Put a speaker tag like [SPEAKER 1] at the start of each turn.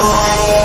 [SPEAKER 1] boy.